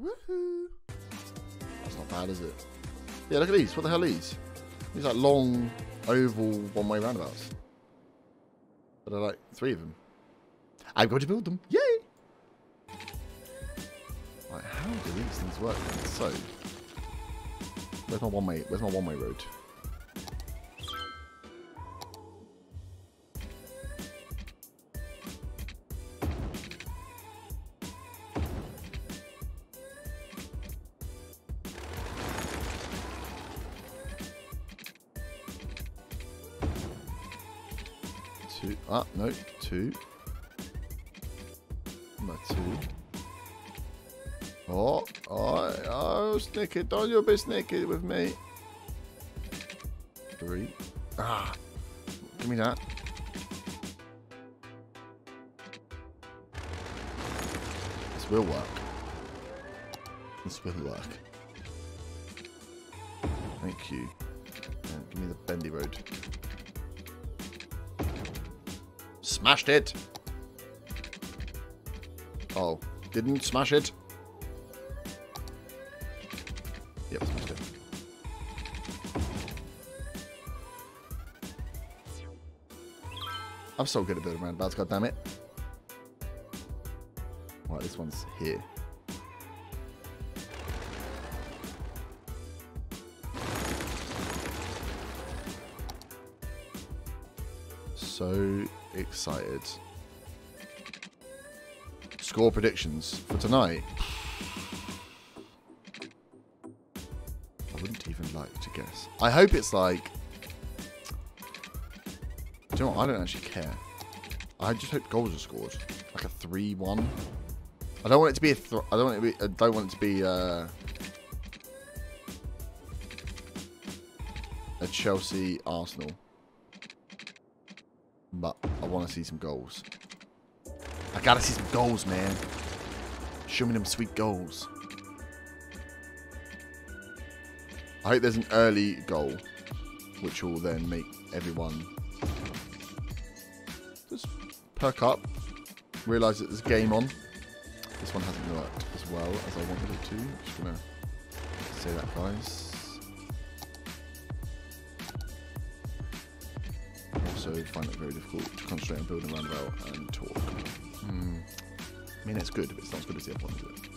Woohoo! That's not bad, is it? Yeah, look at these. What the hell are these? These like long, oval, one-way roundabouts. But I like three of them. I'm going to build them. Yay! Like, how do these things work? So, where's my one-way? Where's my one-way road? Ah, no, two. My two. Oh, oh, oh, snicket. Don't you be with me. Three. Ah, give me that. This will work. This will work. Thank you. And give me the bendy road. Smashed it! Oh, didn't smash it? Yep, smashed it. I'm so good at building roundabouts, goddammit. Right, this one's here. So excited. Score predictions for tonight. I wouldn't even like to guess. I hope it's like. Do you know what? I don't actually care. I just hope goals are scored. Like a 3 1. I don't want it to be a. Th I don't want it to be. I don't want it to be. Uh, a Chelsea Arsenal. But I want to see some goals. I gotta see some goals, man. Show me them sweet goals. I hope there's an early goal, which will then make everyone just perk up, realise that there's a game on. This one hasn't worked as well as I wanted it to. Just gonna say that, guys. Find it very difficult to concentrate on building a roundabout and talk. Hmm. I mean, it's good, but it's not as good as the other one, is it?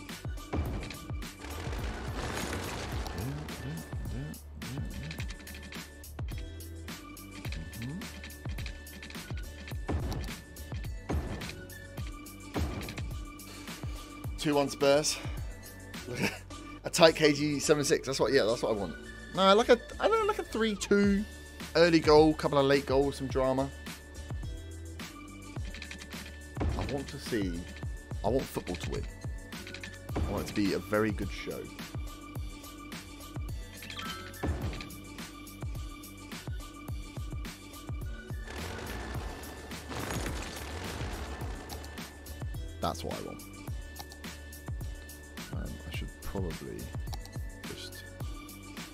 Two one Spurs. a tight KG seven six. That's what. Yeah, that's what I want. No, like a. I don't know, like a three two early goal, couple of late goals, some drama. I want to see. I want football to win. I want it to be a very good show. That's what I want. Um, I should probably just.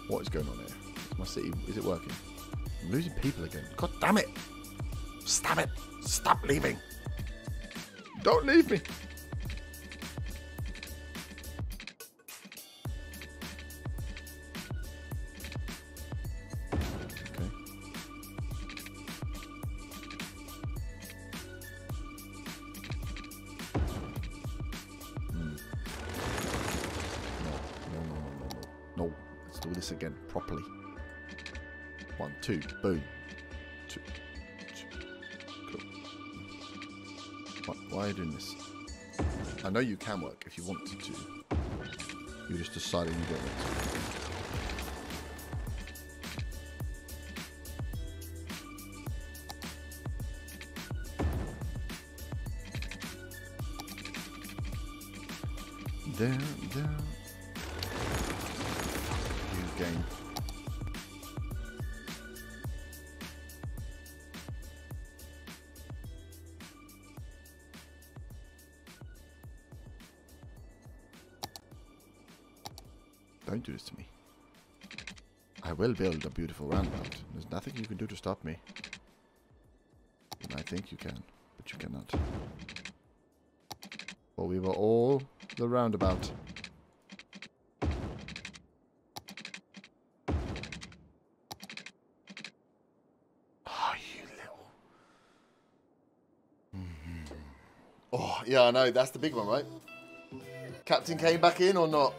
What is going on here? Is my city. Is it working? I'm losing people again. God damn it! Stop it! Stop leaving! Don't leave me! Why, why are you doing this? I know you can work if you wanted to. You're just decided you don't want to. There, will build a beautiful roundabout. There's nothing you can do to stop me. And I think you can, but you cannot. For we were all the roundabout. Ah, you little... Mm-hmm. Oh, yeah, I know. That's the big one, right? Captain came back in or not?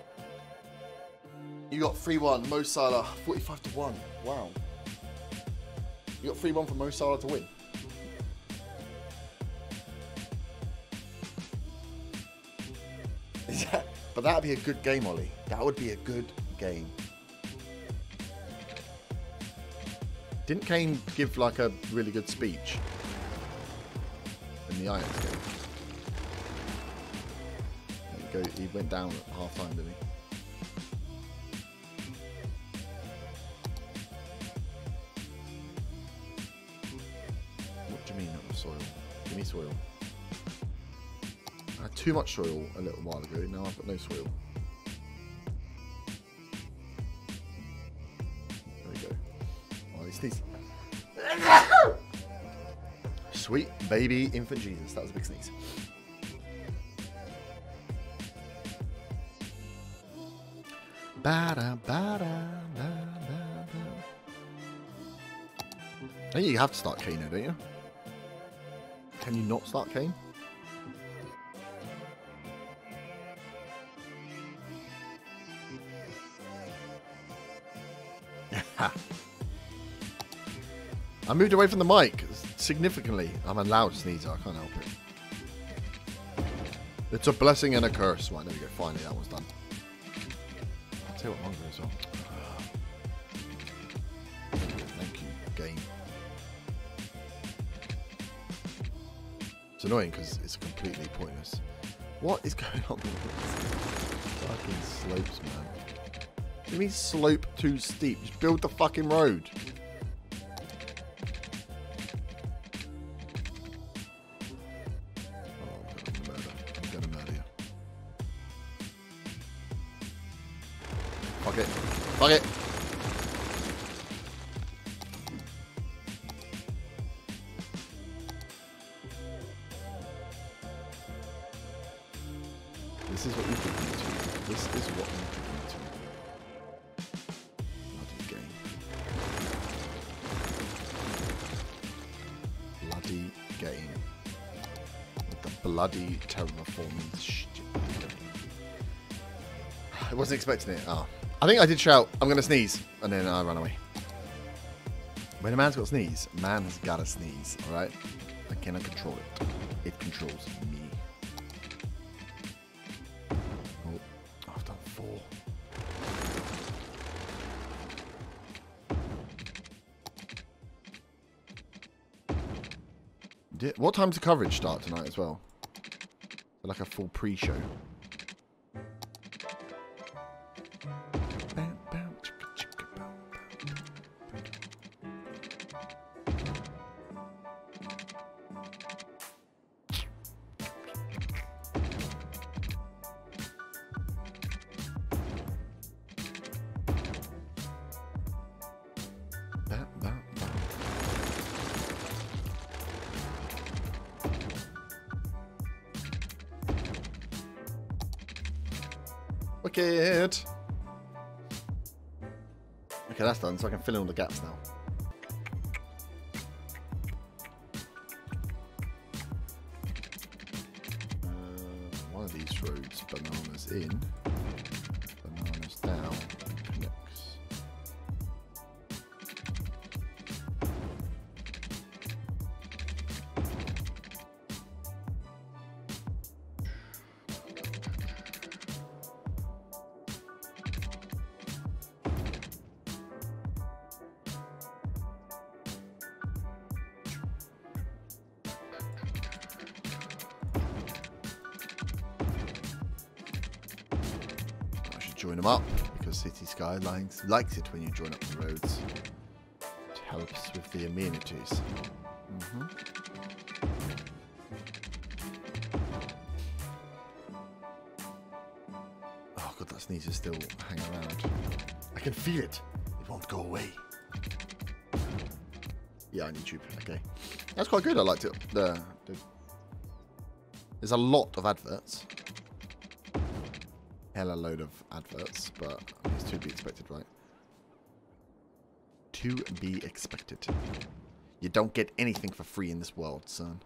You got 3-1. Mo Salah, 45 to 1. Wow. You got 3-1 for Mo Salah to win. But that'd be a good game, Ollie. That would be a good game. Didn't Kane give like a really good speech in the Ajax game? Go. He went down at half time, didn't he? Too much soil a little while ago. Now I've got no soil. There we go. Oh, he sneezed. Sweet baby infant Jesus. That was a big sneeze. Ba-da, ba-da, ba-da, ba. I you have to start Kane, don't you? Can you not start Kane? I moved away from the mic significantly. I'm a loud sneezer. I can't help it. It's a blessing and a curse. Right, there we go. Finally, that one's done. I'll tell you what, I'm hungry as well. Thank you, game. It's annoying because it's completely pointless. What is going on with this fucking slopes, man? What do you mean slope too steep? Just build the fucking road. Fuck it. This is what given me to. This is what you've given to. Bloody game. Bloody game. With the bloody terraforming shit. I wasn't expecting it. Oh. I think I did shout, I'm going to sneeze. And then I ran away. When a man's got a sneeze, a man has got to sneeze. Alright? I cannot control it. It controls me. Oh, I've done four. What time's the coverage start tonight as well? Like a full pre-show. Wicked. Okay, that's done, so I can fill in all the gaps now. Join them up because City Skylines likes it when you join up the roads. It helps with the amenities. hmm Oh god, that sneeze is still hanging around. I can feel it. It won't go away. Yeah, on YouTube. Okay, that's quite good. I liked it. The there's a lot of adverts hella load of adverts, but it's to be expected, right? To be expected. You don't get anything for free in this world, son.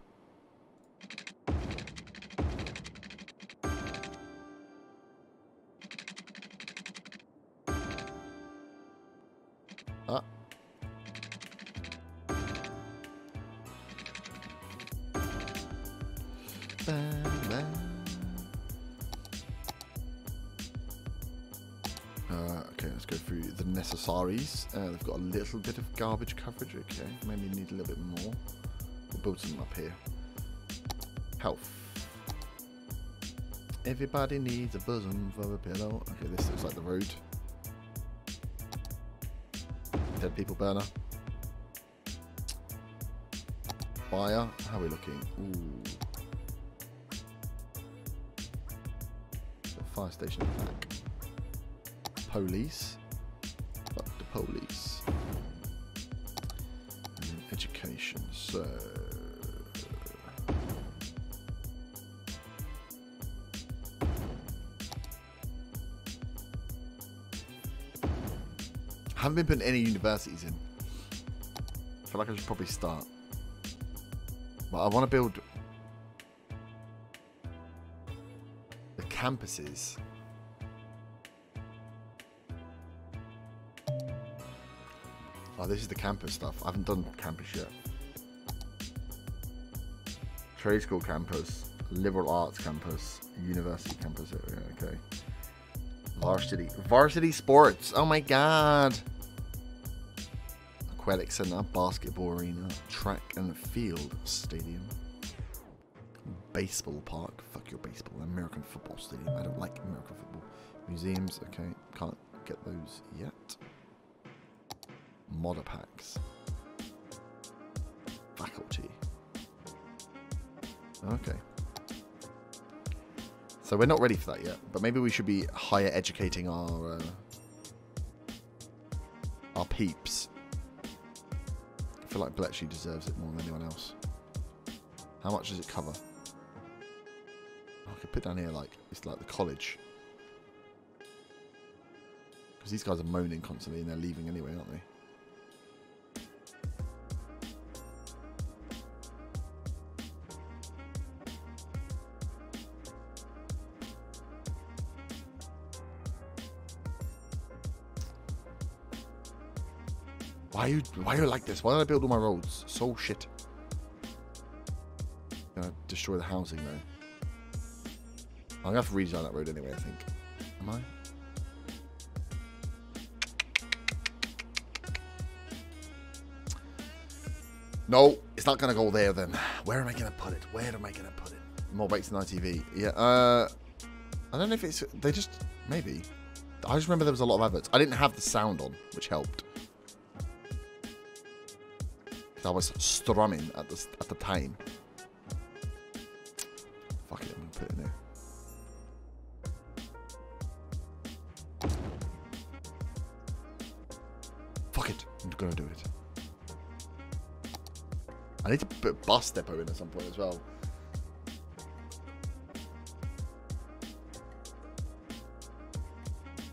Uh, okay, let's go through the necessaries. Uh, they've got a little bit of garbage coverage. Okay, maybe need a little bit more. We'll build some up here. Health. Everybody needs a bosom for a pillow. Okay, this looks like the road. Dead people burner. Fire. How are we looking? Ooh. Got fire station back. Police. Fuck the police. And then education. So. I haven't been putting any universities in. I feel like I should probably start. But I want to build the campuses. Oh, this is the campus stuff. I haven't done campus yet. Trade school campus, liberal arts campus, university campus area. Okay. Varsity. Varsity sports. Oh my god. Aquatic center, basketball arena, track and field stadium. Baseball park. Fuck your baseball. American football stadium. I don't like American football. Museums. Okay. Can't get those yet. Modder packs. Faculty. Okay. So we're not ready for that yet, but maybe we should be higher educating our uh, our peeps. I feel like Bletchley deserves it more than anyone else. How much does it cover? I could put down here like it's like the college. Because these guys are moaning constantly and they're leaving anyway, aren't they? Why you why you like this? Why did I build all my roads? So shit. Gonna destroy the housing though. I'm gonna have to redesign that road anyway, I think. Am I? No, it's not gonna go there then. Where am I gonna put it? Where am I gonna put it? More bikes than ITV. Yeah, uh I don't know if it's they just maybe. I just remember there was a lot of adverts. I didn't have the sound on, which helped. I was strumming at the at the time. Fuck it, I'm gonna put it in there. Fuck it, I'm gonna do it. I need to put bus depot in at some point as well.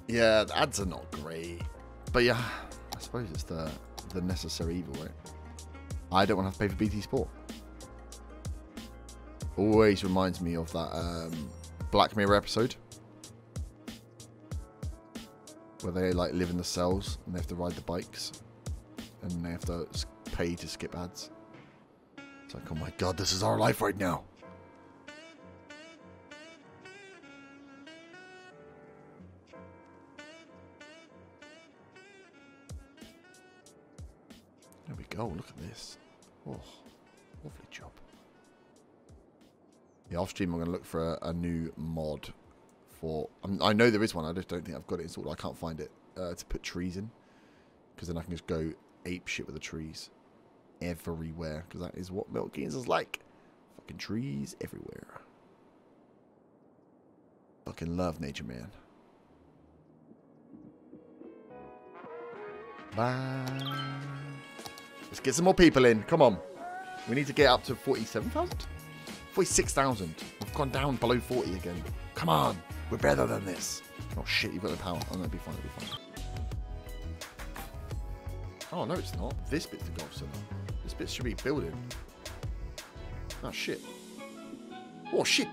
Yeah, the ads are not great, but yeah, I suppose it's the the necessary evil, right? I don't want to have to pay for BT Sport. Always reminds me of that um, Black Mirror episode where they like live in the cells and they have to ride the bikes and they have to pay to skip ads. It's like, oh my god, this is our life right now. Go, look at this. Oh, lovely job. Yeah, off stream I'm going to look for a, a new mod for... Um, I know there is one, I just don't think I've got it installed. I can't find it uh, to put trees in. Because then I can just go ape shit with the trees. Everywhere. Because that is what Milk is like. Fucking trees everywhere. Fucking love nature, man. Bye. Let's get some more people in. Come on. We need to get up to 47,000? 46,000. We've gone down below 40 again. Come on. We're better than this. Oh, shit. You've got the power. Oh, that'll be fine. That'll be fine. Oh, no, it's not. This bit's the golf center. This bit should be building. Oh, shit. Oh, shit.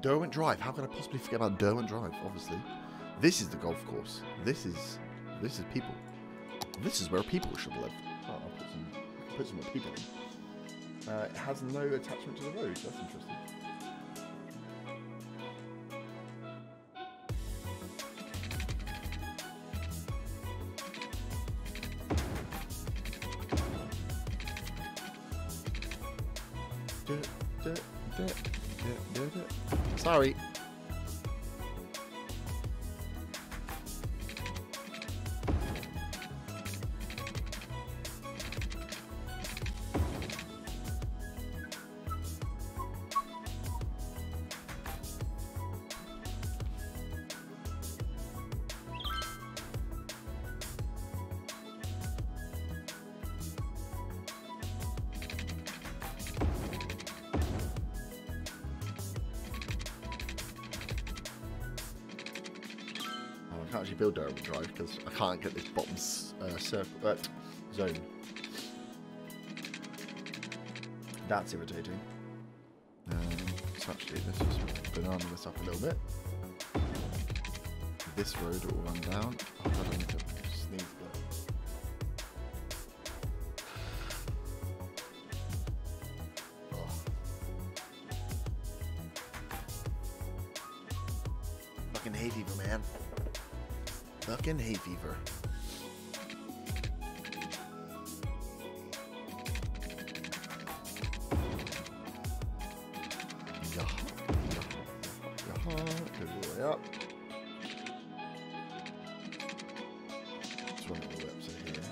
Derwent Drive. How could I possibly forget about Derwent Drive? Obviously. This is the golf course. This is... This is people. This is where people should live. Oh, I'll put some, put some more people in. Uh, it has no attachment to the road. That's interesting. Actually build Derwent Drive because I can't get this bottom uh, circle uh, zone. That's irritating. Um, so actually, let's just banana this up a little bit. This road will run down. Let's run the here.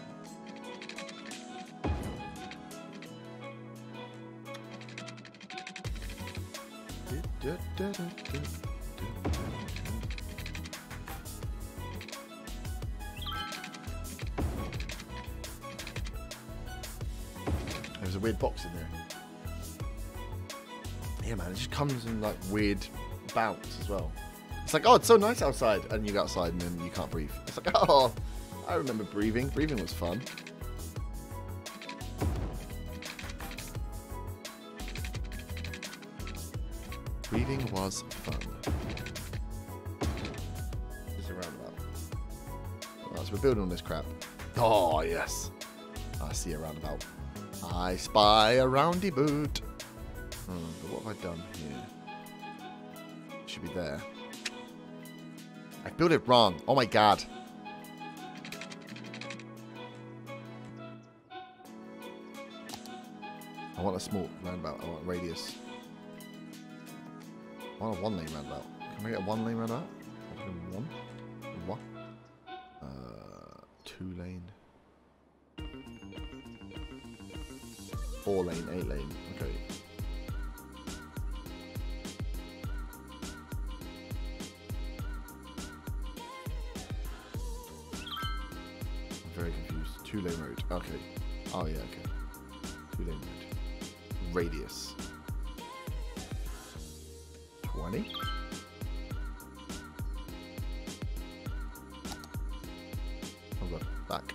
There's a weird box in there. Yeah, man, it just comes in like weird bounce as well. It's like, oh, it's so nice outside, and you go outside and then you can't breathe. It's like, oh, I remember breathing. Breathing was fun. Breathing was fun. Just a roundabout. Right, so we're building on this crap. Oh, yes. I see a roundabout. I spy a roundy boot. Hmm, but what have I done here? Should be there. I built it wrong. Oh my god. I want a small roundabout. I want a radius. I want a one lane roundabout. Can we get a one lane roundabout? One? One? Uh, two lane. Four lane, eight lane. Okay. Okay. Oh yeah, okay. Two. Radius. 20? Oh god, back.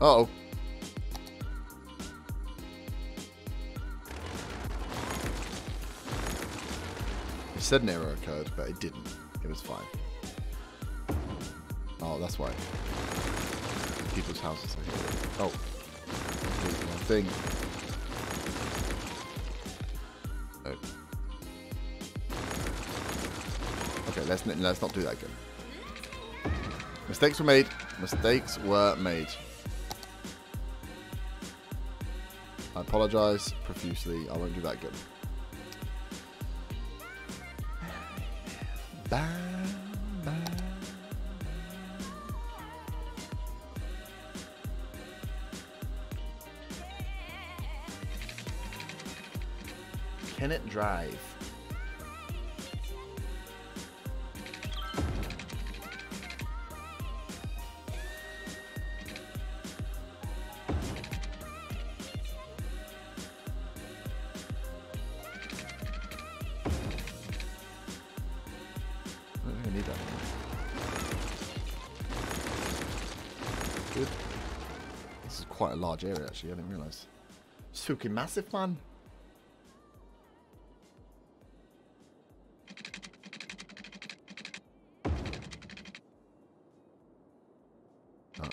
Uh oh. It said an error occurred, but it didn't. It was fine. Oh, that's why. People's houses. Oh. Thing. Oh. Okay, let's, let's not do that again. Mistakes were made. Mistakes were made. I apologise profusely. I won't do that again. Anymore. Oh, Good. This is quite a large area, actually. I didn't realise. Fucking massive, man.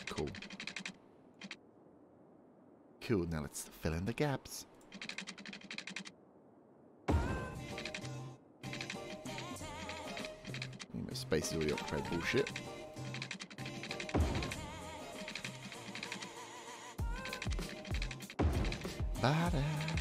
Cool. Cool, now let's fill in the gaps. Space is already occupied bullshit. Ba-da.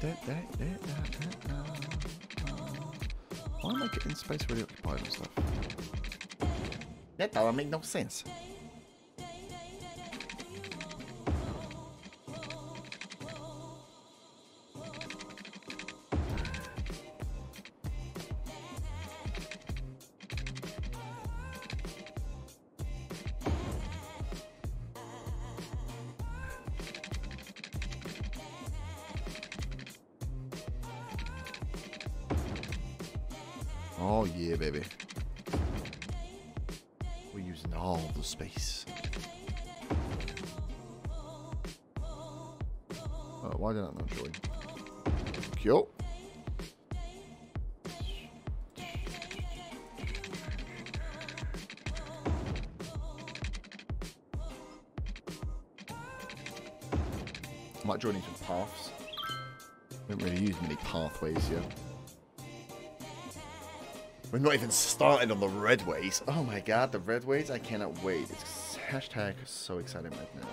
Why am I getting space really occupied and stuff? That doesn't make no sense. Oh yeah, baby. We're using all the space. Oh, why did I not join? Cool. I might join into paths. We haven't really use many pathways yet. We're not even started on the redways. Oh my god, the redways! I cannot wait. It's hashtag so excited right now.